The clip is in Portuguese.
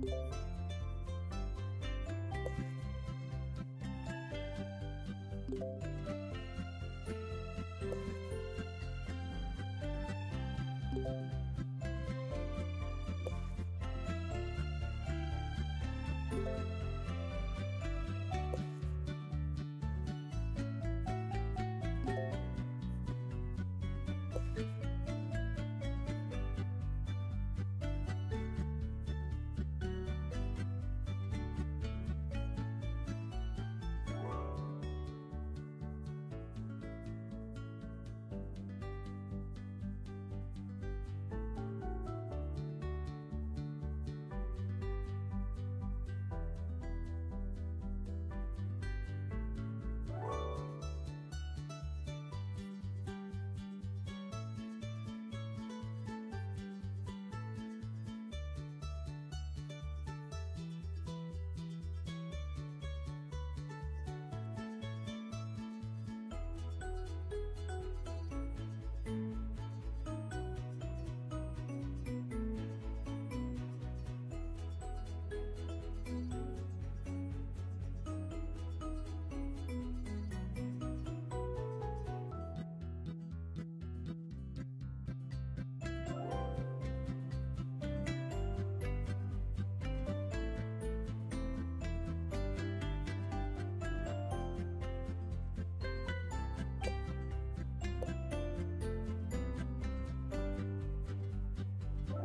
Música